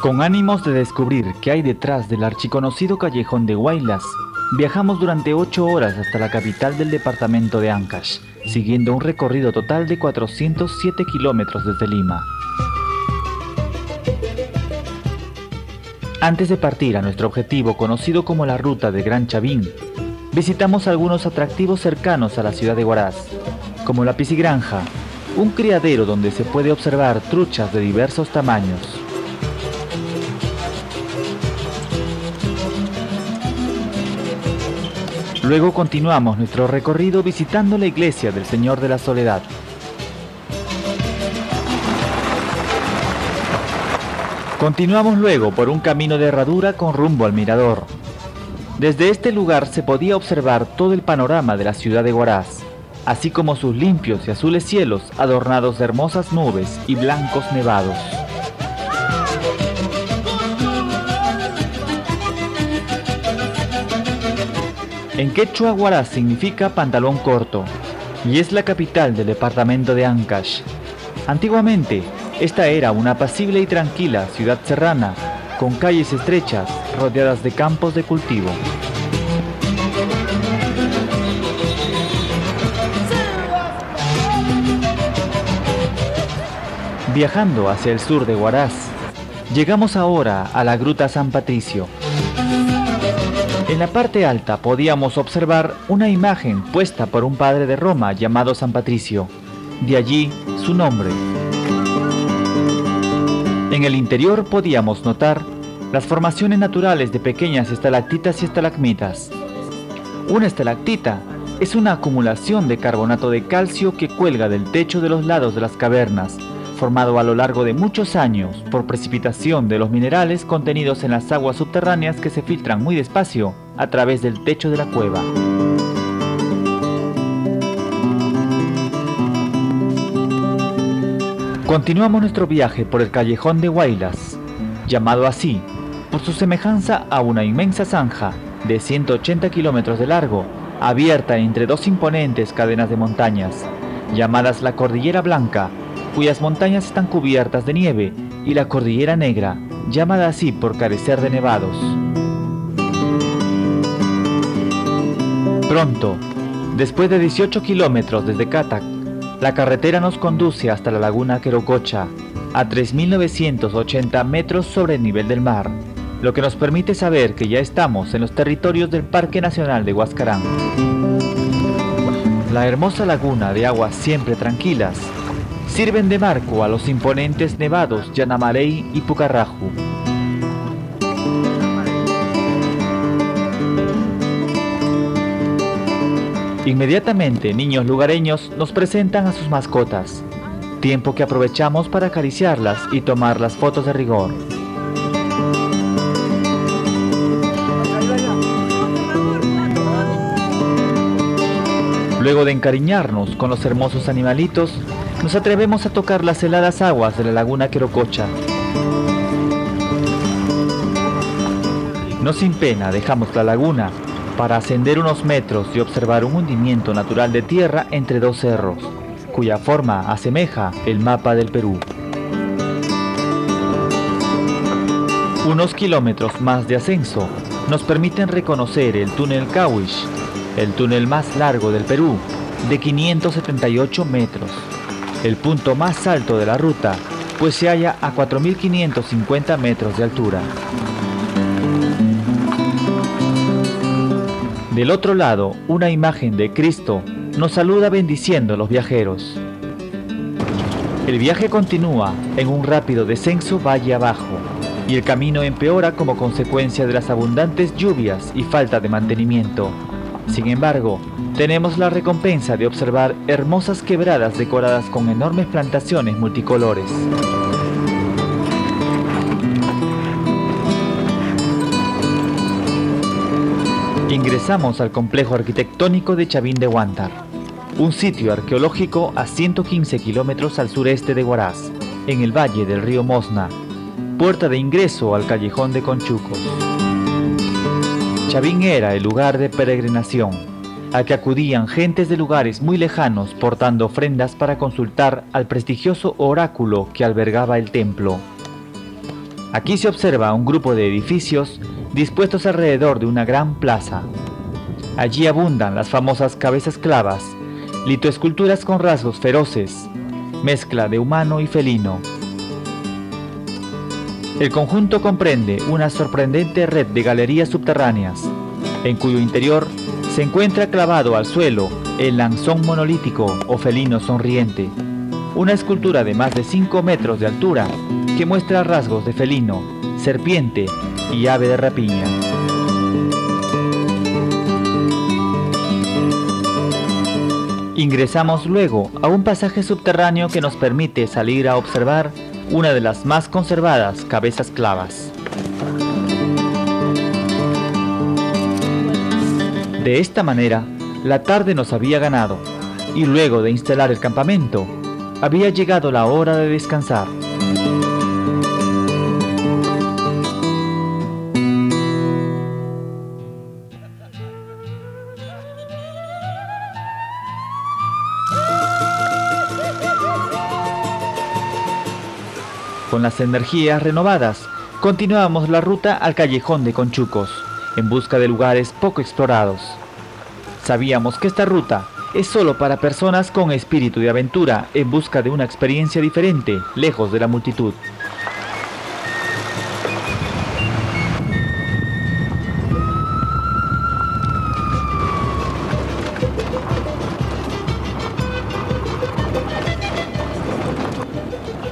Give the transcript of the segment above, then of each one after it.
Con ánimos de descubrir qué hay detrás del archiconocido callejón de Huaylas, viajamos durante 8 horas hasta la capital del departamento de Ancash, siguiendo un recorrido total de 407 kilómetros desde Lima. Antes de partir a nuestro objetivo conocido como la Ruta de Gran Chavín, visitamos algunos atractivos cercanos a la ciudad de Huaraz, como la Piscigranja, un criadero donde se puede observar truchas de diversos tamaños. Luego continuamos nuestro recorrido visitando la iglesia del Señor de la Soledad. Continuamos luego por un camino de herradura con rumbo al mirador. Desde este lugar se podía observar todo el panorama de la ciudad de Huaraz, así como sus limpios y azules cielos adornados de hermosas nubes y blancos nevados. En quechua Huaraz significa pantalón corto y es la capital del departamento de Ancash. Antiguamente, esta era una apacible y tranquila ciudad serrana, con calles estrechas rodeadas de campos de cultivo. Viajando hacia el sur de Huaraz, llegamos ahora a la Gruta San Patricio. En la parte alta podíamos observar una imagen puesta por un padre de Roma llamado San Patricio, de allí su nombre. En el interior podíamos notar las formaciones naturales de pequeñas estalactitas y estalagmitas. Una estalactita es una acumulación de carbonato de calcio que cuelga del techo de los lados de las cavernas, formado a lo largo de muchos años por precipitación de los minerales contenidos en las aguas subterráneas que se filtran muy despacio a través del techo de la cueva. Continuamos nuestro viaje por el callejón de Huaylas, llamado así por su semejanza a una inmensa zanja de 180 kilómetros de largo, abierta entre dos imponentes cadenas de montañas, llamadas la Cordillera Blanca, cuyas montañas están cubiertas de nieve, y la Cordillera Negra, llamada así por carecer de nevados. Pronto, después de 18 kilómetros desde Catac, la carretera nos conduce hasta la laguna Querococha, a 3.980 metros sobre el nivel del mar, lo que nos permite saber que ya estamos en los territorios del Parque Nacional de Huascarán. La hermosa laguna de aguas siempre tranquilas sirven de marco a los imponentes nevados Yanamarey y Pucarraju. Inmediatamente niños lugareños nos presentan a sus mascotas, tiempo que aprovechamos para acariciarlas y tomar las fotos de rigor. Luego de encariñarnos con los hermosos animalitos, nos atrevemos a tocar las heladas aguas de la laguna Querococha. No sin pena dejamos la laguna para ascender unos metros y observar un hundimiento natural de tierra entre dos cerros, cuya forma asemeja el mapa del Perú. Unos kilómetros más de ascenso nos permiten reconocer el túnel Kawish, el túnel más largo del Perú, de 578 metros, el punto más alto de la ruta, pues se halla a 4.550 metros de altura. Del otro lado, una imagen de Cristo nos saluda bendiciendo a los viajeros. El viaje continúa en un rápido descenso valle abajo y el camino empeora como consecuencia de las abundantes lluvias y falta de mantenimiento. Sin embargo, tenemos la recompensa de observar hermosas quebradas decoradas con enormes plantaciones multicolores. Ingresamos al complejo arquitectónico de Chavín de Huántar, un sitio arqueológico a 115 kilómetros al sureste de Huaraz, en el valle del río Mosna, puerta de ingreso al callejón de Conchucos. Chavín era el lugar de peregrinación, al que acudían gentes de lugares muy lejanos portando ofrendas para consultar al prestigioso oráculo que albergaba el templo. Aquí se observa un grupo de edificios dispuestos alrededor de una gran plaza. Allí abundan las famosas cabezas clavas, litoesculturas con rasgos feroces, mezcla de humano y felino. El conjunto comprende una sorprendente red de galerías subterráneas, en cuyo interior se encuentra clavado al suelo el lanzón monolítico o felino sonriente, una escultura de más de 5 metros de altura que muestra rasgos de felino, serpiente y ave de rapiña. Ingresamos luego a un pasaje subterráneo que nos permite salir a observar una de las más conservadas cabezas clavas. De esta manera, la tarde nos había ganado y luego de instalar el campamento, había llegado la hora de descansar. Con las energías renovadas, continuamos la ruta al callejón de Conchucos, en busca de lugares poco explorados. Sabíamos que esta ruta es solo para personas con espíritu de aventura en busca de una experiencia diferente, lejos de la multitud.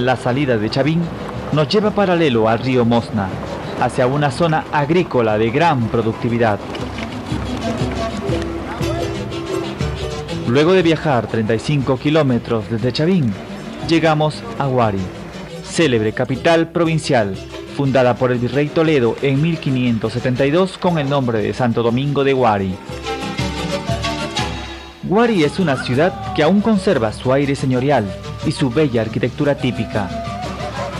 La salida de Chavín nos lleva paralelo al río Mosna, hacia una zona agrícola de gran productividad. Luego de viajar 35 kilómetros desde Chavín, llegamos a Guari, célebre capital provincial, fundada por el virrey Toledo en 1572 con el nombre de Santo Domingo de Guari. Guari es una ciudad que aún conserva su aire señorial y su bella arquitectura típica.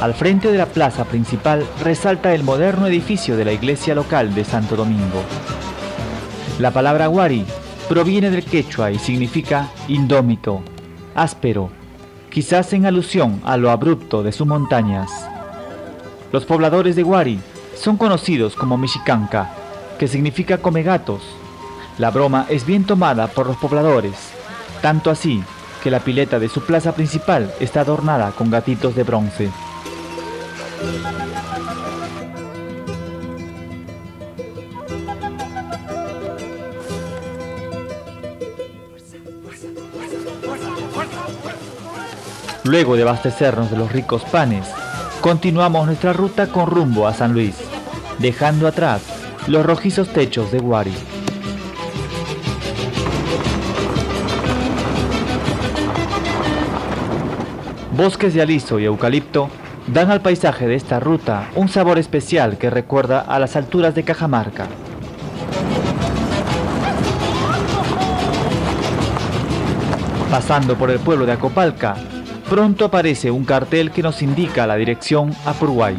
Al frente de la plaza principal resalta el moderno edificio de la iglesia local de Santo Domingo. La palabra Guari proviene del quechua y significa indómito, áspero, quizás en alusión a lo abrupto de sus montañas. Los pobladores de Guari son conocidos como Michicanca, que significa come gatos. La broma es bien tomada por los pobladores, tanto así que la pileta de su plaza principal está adornada con gatitos de bronce. Luego de abastecernos de los ricos panes, continuamos nuestra ruta con rumbo a San Luis, dejando atrás los rojizos techos de Guari. Bosques de aliso y eucalipto dan al paisaje de esta ruta un sabor especial que recuerda a las alturas de Cajamarca. Pasando por el pueblo de Acopalca, pronto aparece un cartel que nos indica la dirección a Purguay.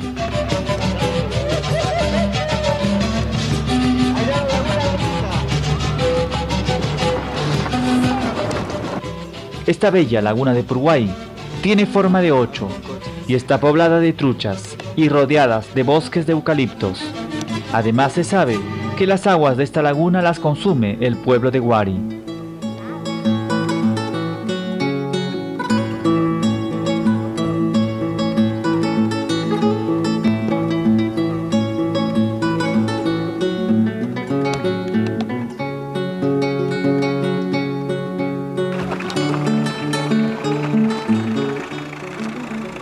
Esta bella laguna de Purguay tiene forma de ocho y está poblada de truchas y rodeadas de bosques de eucaliptos. Además se sabe que las aguas de esta laguna las consume el pueblo de Guari.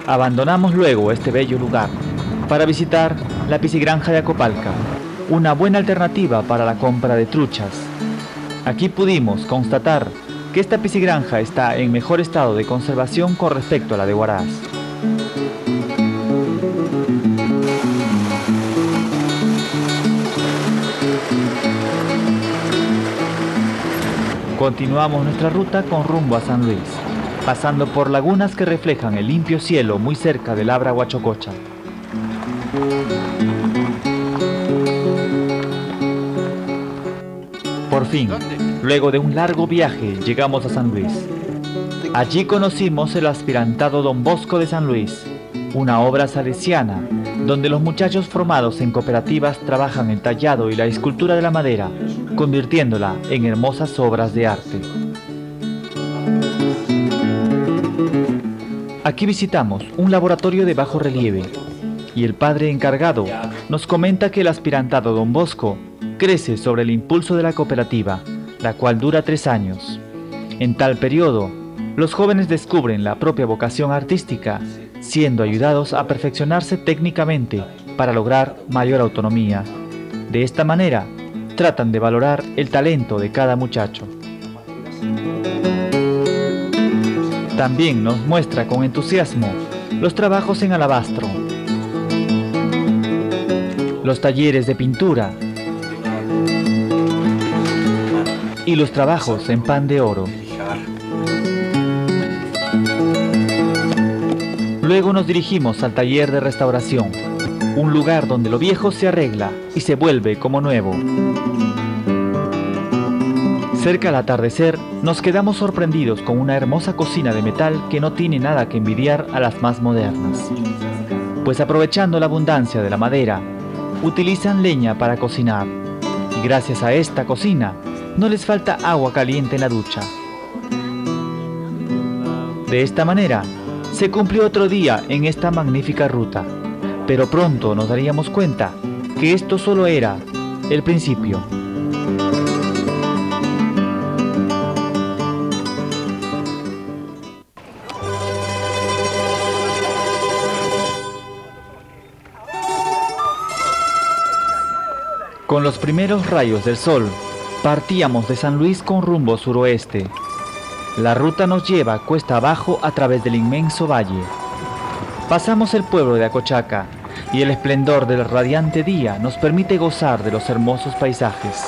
Abandonamos luego este bello lugar para visitar la piscigranja de Acopalca, una buena alternativa para la compra de truchas. Aquí pudimos constatar que esta piscigranja está en mejor estado de conservación con respecto a la de Huaraz. Continuamos nuestra ruta con rumbo a San Luis pasando por lagunas que reflejan el limpio cielo muy cerca del Abra Huachococha. Por fin, luego de un largo viaje, llegamos a San Luis. Allí conocimos el aspirantado Don Bosco de San Luis, una obra salesiana donde los muchachos formados en cooperativas trabajan el tallado y la escultura de la madera, convirtiéndola en hermosas obras de arte. Aquí visitamos un laboratorio de bajo relieve y el padre encargado nos comenta que el aspirantado Don Bosco crece sobre el impulso de la cooperativa, la cual dura tres años. En tal periodo, los jóvenes descubren la propia vocación artística, siendo ayudados a perfeccionarse técnicamente para lograr mayor autonomía. De esta manera, tratan de valorar el talento de cada muchacho. También nos muestra con entusiasmo los trabajos en alabastro, los talleres de pintura y los trabajos en pan de oro. Luego nos dirigimos al taller de restauración, un lugar donde lo viejo se arregla y se vuelve como nuevo. Cerca al atardecer, nos quedamos sorprendidos con una hermosa cocina de metal que no tiene nada que envidiar a las más modernas. Pues aprovechando la abundancia de la madera, utilizan leña para cocinar. Y gracias a esta cocina, no les falta agua caliente en la ducha. De esta manera, se cumplió otro día en esta magnífica ruta, pero pronto nos daríamos cuenta que esto solo era el principio. Con los primeros rayos del sol, partíamos de San Luis con rumbo suroeste. La ruta nos lleva cuesta abajo a través del inmenso valle. Pasamos el pueblo de Acochaca y el esplendor del radiante día nos permite gozar de los hermosos paisajes.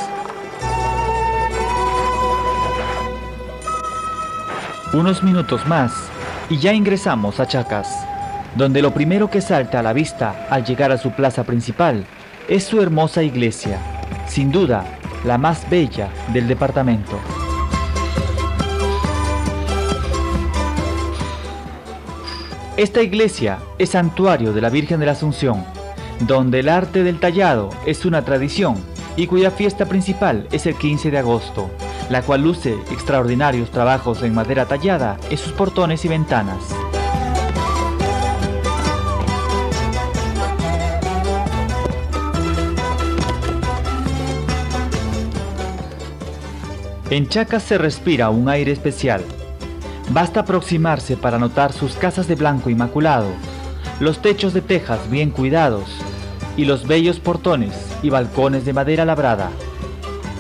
Unos minutos más y ya ingresamos a Chacas, donde lo primero que salta a la vista al llegar a su plaza principal es su hermosa iglesia, sin duda la más bella del departamento. Esta iglesia es santuario de la Virgen de la Asunción, donde el arte del tallado es una tradición y cuya fiesta principal es el 15 de agosto, la cual luce extraordinarios trabajos en madera tallada en sus portones y ventanas. En Chacas se respira un aire especial. Basta aproximarse para notar sus casas de blanco inmaculado, los techos de tejas bien cuidados y los bellos portones y balcones de madera labrada.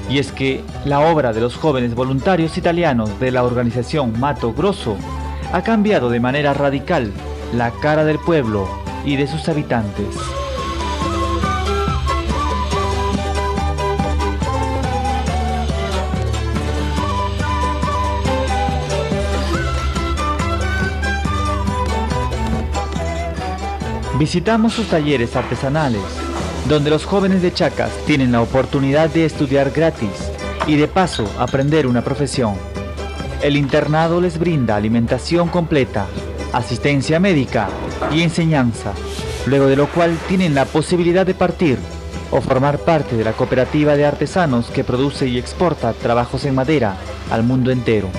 Y es que la obra de los jóvenes voluntarios italianos de la organización Mato Grosso ha cambiado de manera radical la cara del pueblo y de sus habitantes. Visitamos sus talleres artesanales, donde los jóvenes de Chacas tienen la oportunidad de estudiar gratis y de paso aprender una profesión. El internado les brinda alimentación completa, asistencia médica y enseñanza, luego de lo cual tienen la posibilidad de partir o formar parte de la cooperativa de artesanos que produce y exporta trabajos en madera al mundo entero.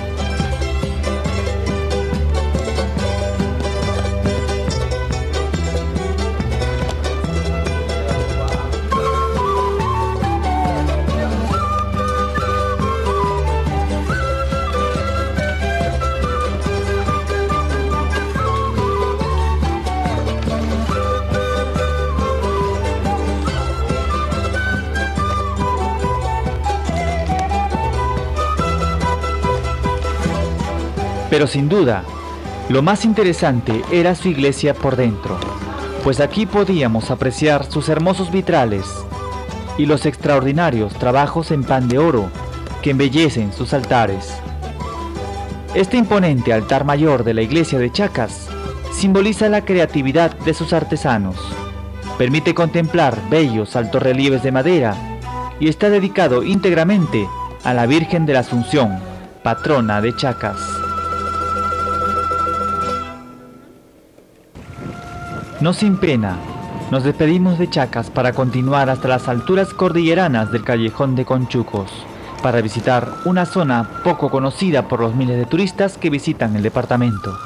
Pero sin duda, lo más interesante era su iglesia por dentro, pues aquí podíamos apreciar sus hermosos vitrales y los extraordinarios trabajos en pan de oro que embellecen sus altares. Este imponente altar mayor de la iglesia de Chacas simboliza la creatividad de sus artesanos. Permite contemplar bellos relieves de madera y está dedicado íntegramente a la Virgen de la Asunción, patrona de Chacas. No sin pena, Nos despedimos de Chacas para continuar hasta las alturas cordilleranas del callejón de Conchucos, para visitar una zona poco conocida por los miles de turistas que visitan el departamento.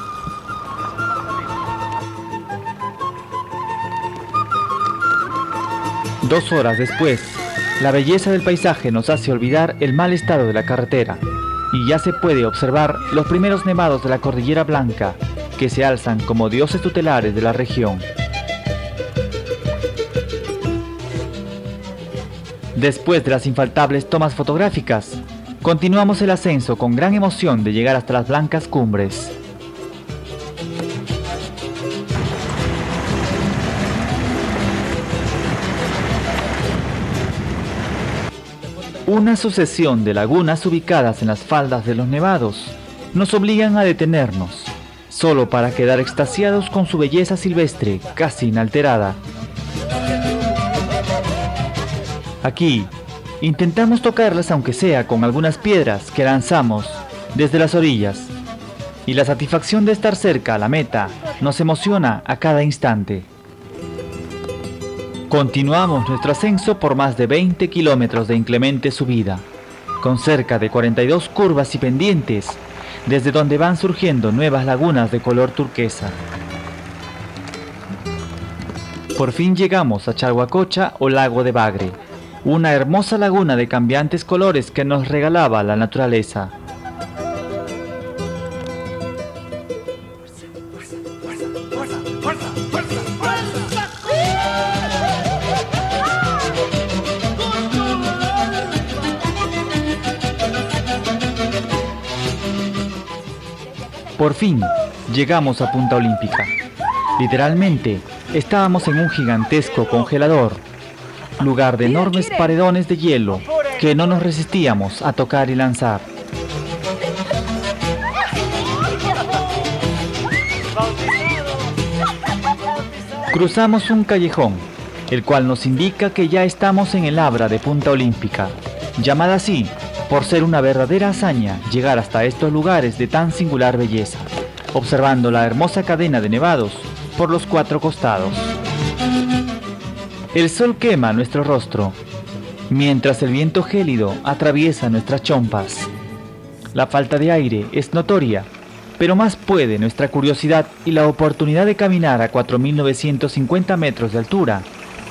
Dos horas después, la belleza del paisaje nos hace olvidar el mal estado de la carretera y ya se puede observar los primeros nevados de la Cordillera Blanca que se alzan como dioses tutelares de la región. Después de las infaltables tomas fotográficas, continuamos el ascenso con gran emoción de llegar hasta las blancas cumbres. Una sucesión de lagunas ubicadas en las faldas de los nevados nos obligan a detenernos, solo para quedar extasiados con su belleza silvestre casi inalterada. Aquí, intentamos tocarlas aunque sea con algunas piedras que lanzamos desde las orillas, y la satisfacción de estar cerca a la meta nos emociona a cada instante. Continuamos nuestro ascenso por más de 20 kilómetros de inclemente subida, con cerca de 42 curvas y pendientes, desde donde van surgiendo nuevas lagunas de color turquesa. Por fin llegamos a Charhuacocha o Lago de Bagre, una hermosa laguna de cambiantes colores que nos regalaba la naturaleza. Por fin, llegamos a Punta Olímpica. Literalmente, estábamos en un gigantesco congelador, lugar de enormes paredones de hielo que no nos resistíamos a tocar y lanzar. Cruzamos un callejón, el cual nos indica que ya estamos en el Abra de Punta Olímpica, llamada así por ser una verdadera hazaña llegar hasta estos lugares de tan singular belleza, observando la hermosa cadena de nevados por los cuatro costados. El sol quema nuestro rostro, mientras el viento gélido atraviesa nuestras chompas. La falta de aire es notoria, pero más puede nuestra curiosidad y la oportunidad de caminar a 4.950 metros de altura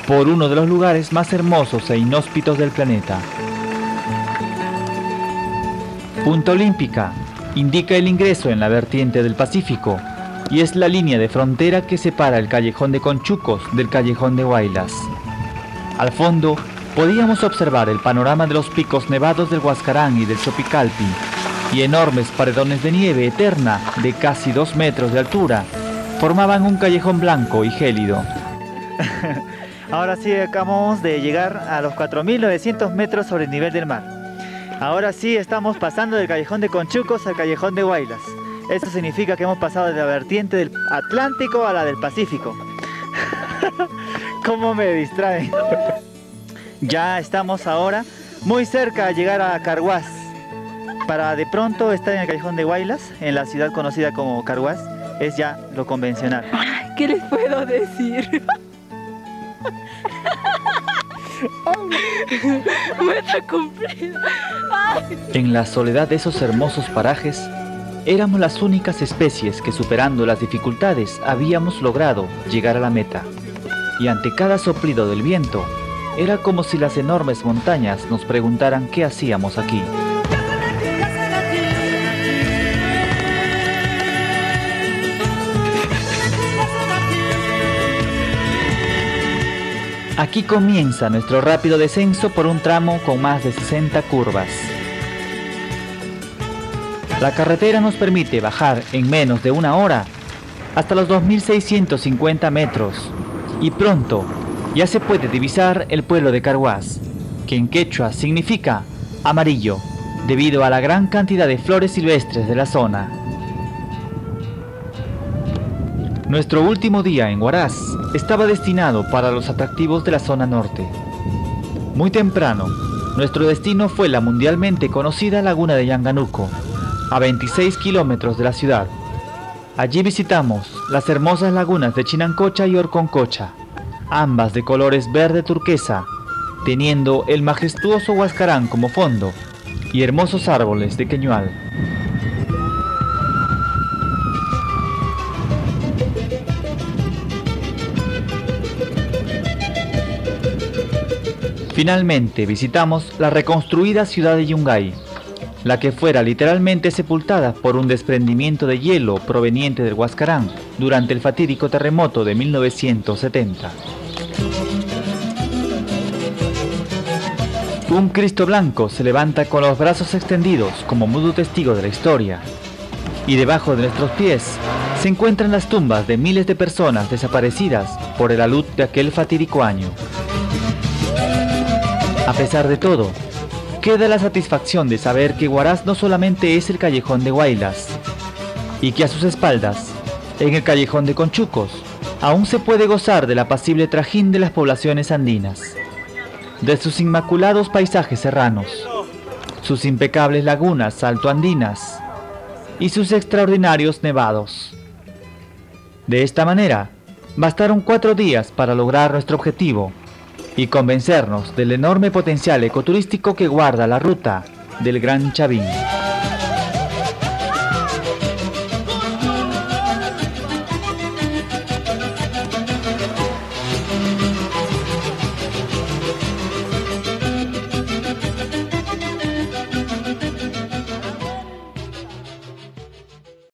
por uno de los lugares más hermosos e inhóspitos del planeta. Punta Olímpica indica el ingreso en la vertiente del Pacífico y es la línea de frontera que separa el callejón de Conchucos del callejón de Huaylas. Al fondo podíamos observar el panorama de los picos nevados del Huascarán y del Chopicalpi y enormes paredones de nieve eterna de casi dos metros de altura formaban un callejón blanco y gélido. Ahora sí acabamos de llegar a los 4.900 metros sobre el nivel del mar. Ahora sí estamos pasando del callejón de Conchucos al callejón de Huaylas. Esto significa que hemos pasado de la vertiente del Atlántico a la del Pacífico. ¿Cómo me distraen? ya estamos ahora muy cerca de llegar a Carhuaz. Para de pronto estar en el callejón de Huaylas, en la ciudad conocida como Carhuaz, es ya lo convencional. ¿Qué les puedo decir? En la soledad de esos hermosos parajes, éramos las únicas especies que superando las dificultades habíamos logrado llegar a la meta. Y ante cada soplido del viento, era como si las enormes montañas nos preguntaran qué hacíamos aquí. Aquí comienza nuestro rápido descenso por un tramo con más de 60 curvas. La carretera nos permite bajar en menos de una hora hasta los 2.650 metros y pronto ya se puede divisar el pueblo de Carhuaz, que en quechua significa amarillo, debido a la gran cantidad de flores silvestres de la zona. Nuestro último día en Huaraz estaba destinado para los atractivos de la zona norte. Muy temprano, nuestro destino fue la mundialmente conocida laguna de Yanganuco, a 26 kilómetros de la ciudad. Allí visitamos las hermosas lagunas de Chinancocha y Orconcocha, ambas de colores verde turquesa, teniendo el majestuoso Huascarán como fondo y hermosos árboles de queñual. Finalmente visitamos la reconstruida ciudad de Yungay, la que fuera literalmente sepultada por un desprendimiento de hielo proveniente del Huascarán durante el fatídico terremoto de 1970. Un Cristo blanco se levanta con los brazos extendidos como mudo testigo de la historia. Y debajo de nuestros pies se encuentran las tumbas de miles de personas desaparecidas por el alud de aquel fatídico año. A pesar de todo, queda la satisfacción de saber que Huaraz no solamente es el callejón de Guaylas, y que a sus espaldas, en el callejón de Conchucos, aún se puede gozar del apacible trajín de las poblaciones andinas, de sus inmaculados paisajes serranos, sus impecables lagunas altoandinas y sus extraordinarios nevados. De esta manera, bastaron cuatro días para lograr nuestro objetivo y convencernos del enorme potencial ecoturístico que guarda la ruta del Gran Chavín.